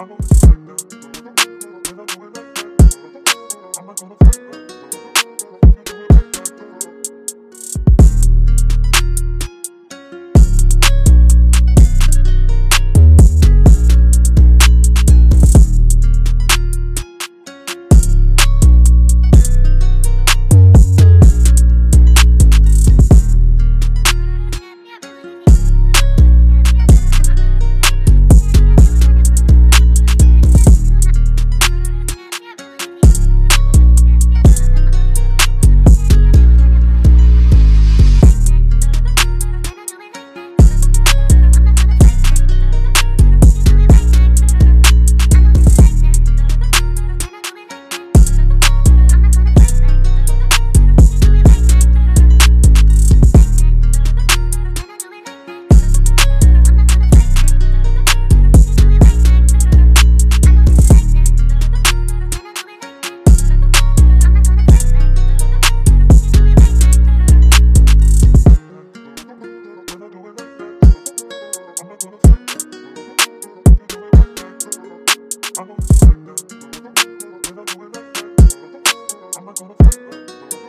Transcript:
Uh-huh. I'm not gonna